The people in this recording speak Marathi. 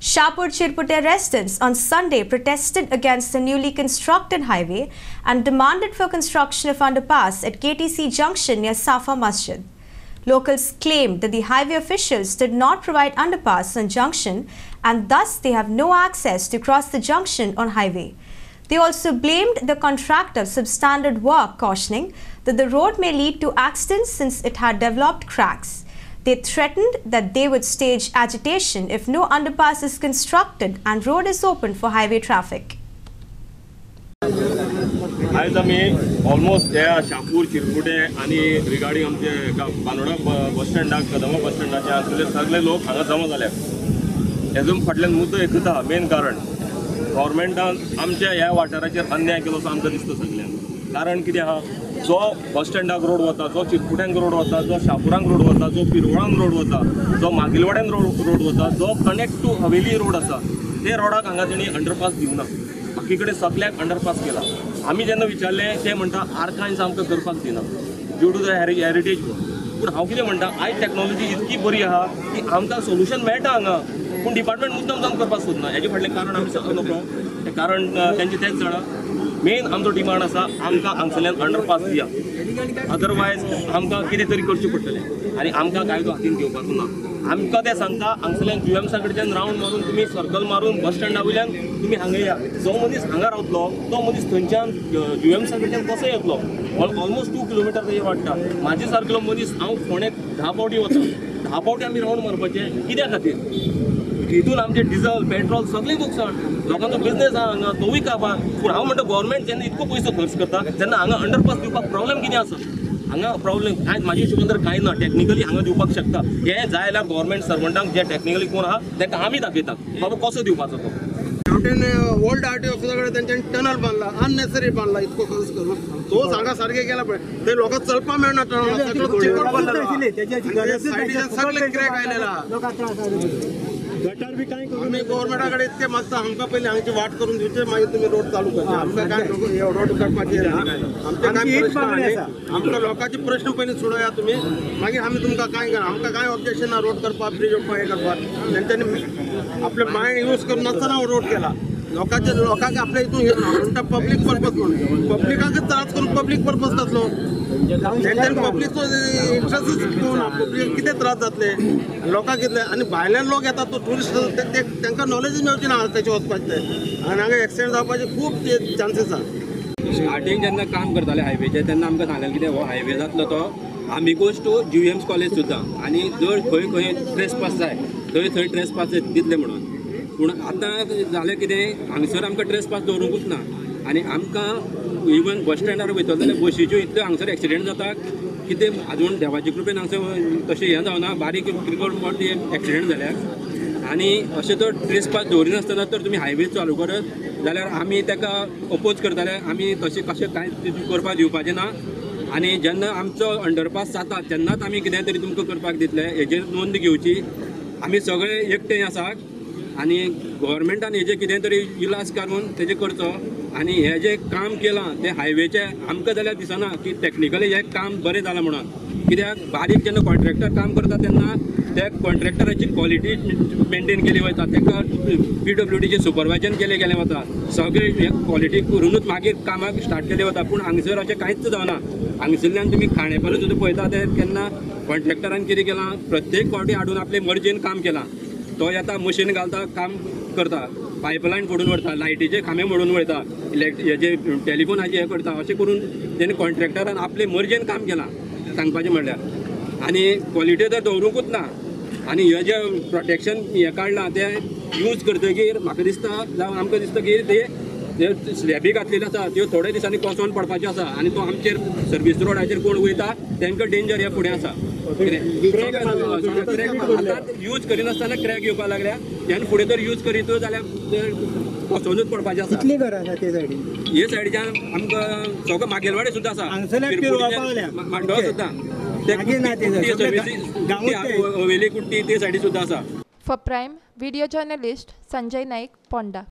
Shapur Chirpute residents on Sunday protested against the newly constructed highway and demanded for construction of underpass at KTC junction near Safa Masjid. Locals claimed that the highway officials did not provide underpass on junction and thus they have no access to cross the junction on highway. They also blamed the contractor substandard work, cautioning that the road may lead to accidents since it had developed cracks. They threatened that they would stage agitation if no underpass is constructed and road is open for highway traffic. आज आम्ही ऑलमोस्ट ह्या शापूर चिरकुटे आणि रिगार्डिंग आमचे बांदोडा बस स्टँडाक कदमा बस स्टँडाचे आसलेले सगळे लोक हांगा जमा जाल्यात हेजून फाटल्यान मुद्दो एकूच आहा मेन कारण. गव्हर्मेंटान आमच्या ह्या वाठाराचेर अन्याय केलो असो आमकां दिसता सगळ्यांक कारण कितें आहा जो बस स्टँडाक रोड वता जो चिरकुट्यांक रोड वता जो शापुरांक रोड वता जो पिरवळांक रोड वता जो मागिलवाड्यान रोड रोड वता जो कनेक्ट टू हवेली रोड आसा ते रोडाक हांगा तेणी अंडरपास दिवना बाकी कडेन सगळ्याक अंडरपास केला. आमी जेन्ना विचारलें ते म्हणटा आर्कायन्स आमकां करपाक दिना ड्यू टू द हेरिटेज पूण हांव कितें म्हणटा आयज टॅक्नॉलॉजी इतकी बरी आहा की आमकां सोल्युशन मेळटा हांगा पूण डिपार्टमेंट मुद्दम जावन करपाक सोदना. हेजे फाटलें कारण आमी सकयल नकळो. कारण तेंचें तेंच जाणा. मेन आमचो डिमांड आसा आमकां हांगसरल्यान अंडरपास दिया. अदरवायज आमकां कितें तरी करचें पडटलें. आनी आमकां कायदो हातीन घेवपाचो ना. आमकां ते सांगता हांगसरल्यान जुएमसा कडच्यान रावंड मारून तुमी सर्कल मारून बस स्टँडा वयल्यान तुमी हांगा या. जो मनीस हांगा रावतलो तो मनीस थंयच्यान जुएमसा कडच्यान कसो येतलो. ऑलमोस्ट टू किलोमिटर तेजे वाडटा. म्हाजे सारकेलो मनीस हांव फोंड्याक धा पावटी वता धा पावटी आमी रावंड मारपाचें कित्या खातीर? हितून आमचे डिझल पेट्रोल सगळें नुकसाण लोकांचो बिझनेस आहा हांगा तोवूय काबार पूण हांव म्हणटा गोवोरमेंट जेन्ना इतको पयसो खर्च करता तेन्ना हांगा अंडरपास दिवपाक प्रॉब्लेम कितें आसा हांगा प्रॉब्लेम कांय म्हाजे हिशोबान तर कांय ना टॅक्निकली हांगा दिवपाक शकता हे जाय जाल्यार गोवोरमेंट सर्वंटांक जे टॅक्निकली कोण आहा तांकां आमी दाखयतात बाबा कसो दिवपाचो तो? शेवटेन ओल्ड आर टी ऑफिसाकडे त्यांच्यानी टनल बांधला अननेसरी बांधला इतको खर्च करून. तो सांगा सारखे गेला पण ते लोक चलपा मेळना टनल सगळे क्रॅक आयलेला बी काय करू? आम्ही गव्हर्मेंटाकडे इतके मागता आमकां पयलीं हांगची वाट करून दिवचे मागीर तुमी रोड चालू करचे आमकां काय नको हे रोड करपाचे ना आमचे काय प्रश्न आनी आमकां लोकांचे प्रश्न पयलीं सोडोया तुमी मागीर आमी तुमकां काय करा? आमकां काय ऑब्जेक्शन ना रोड करपाक ब्रिज ओडपाक हे करपाक तेंच्यांनी आपले मायंड यूज करून नासतना रोड केला. लोकांचे लोकांक आपल्या हितून म्हणटा पब्लीक पर्पज म्हणून. पब्लिकाकच त्रास करून पब्लीक पर्पज जातलो तेंच्यानी पब्लीकचो इंट्रस्टच घेवन पब्लीक कितें त्रास जातले? लोकांक कितले? आनी भायल्यान लोक येतात तो टुरिस्ट तांकां नॉलेजच मेळची ना तेचे वचपाचें आनी हांगा एक्सिडेंट जावपाचे खूब चान्सीस आसा स्टार्टींग जेन्ना काम करताले हायवेचे तेन्ना आमकां सांगलें कितें हो हायवे जातलो तो. आमी गोज टू जी एम्स कॉलेज सुद्दां आनी जर खंय खंय ट्रेस पास जाय थंय थंय ट्रेस पास दितले म्हणून. पूण आतां जालें कितें हांगसर आमकां ट्रेस पास दवरूंकूच ना. आनी आमकां इवन बस स्टँडार वयतलो जाल्यार बशीच्यो इतल्यो हांगसर एक्सिडेंट जाता कितें आजून देवाचे कृपेन हांगसर तशें हें जावना बारीक किरकोळ मोटे एक्सिडेंट जाल्यात आनी अशें जर ट्रेस पास दवरिनासतना तर तुमी हायवे चालू करत जाल्यार आमी ताका अपोज करताले आमी तशें कशें कांय करपाक दिवपाचें ना. आनी जेन्ना आमचो अंडरपास जाता तेन्नाच आमी कितें तरी तुमकां करपाक दितले हेजेर नोंद घेवची. आमी सगळे एकठांय आसात आनी गोव्हर्मेंटान हेजे कितें तरी इलाज काडून तेजें करचो. आनी हें जें काम केलां तें हायवेचें आमकां जाल्यार दिसना की टॅक्निकली हें काम बरें जालां म्हणून. कित्याक? बारीक जेन्ना कॉन्ट्रॅक्टर काम करता तेन्ना त्या कॉन्ट्रॅक्टराची क्वॉलिटी मेंटेन केली वता ताका पी डब्ल्यू डीचे सुपरवायजन केलें गेलें वता. सगळें हें क्वॉलिटी करूनच मागीर कामाक स्टार्ट केलें वता. पूण हांगसर अशें कांयच जावना. हांगसरल्यान तुमी खाणेपारा सुद्दां पळयता ते केन्ना कॉन्ट्रॅक्टरान कितें केलां प्रत्येक फावटी हाडून आपले मर्जीन काम केलां. तो येता मशीन घालता काम करता. पायपलायन फोडून व्हरता लायटीचे खांबे मोडून वयता इलेक्ट हेजे टॅलिफोनाचे हे करता. अशें करून जेणे कॉन्ट्रॅक्टरान आपले मर्जेन काम केलां सांगपाचें म्हणल्यार आनी क्वॉलिटी तर दवरूंकूच ना. आनी हे जे प्रोटेक्शन हें काडलां तें यूज करतकीर म्हाका दिसता जावं आमकां दिसता की ते स्लॅबी घातलेले आसा त्यो थोड्या दिसांनी कोसोवन पडपाचे आसा आनी तो आमचेर सर्वीस रोडाचेर कोण वयता तांकां डेंजर हे फुडें आसा यूज करिनासतना क्रॅक येवपाक लागल्या? तेन्ना फुडें जर यूज करीत जाल्यार कोसोनूच पडपाचें आसा कितली घरां आसा ते सायडीन हे सायडीच्यान आमकां सगळो मागेलवाडे सुद्दां आसा. मांडवा सुद्दां ना ते कुट्टी ते. हवेली कुट्टी ते सायडी सुद्दां आसा For Prime, video journalist Sanjay Naik, Ponda.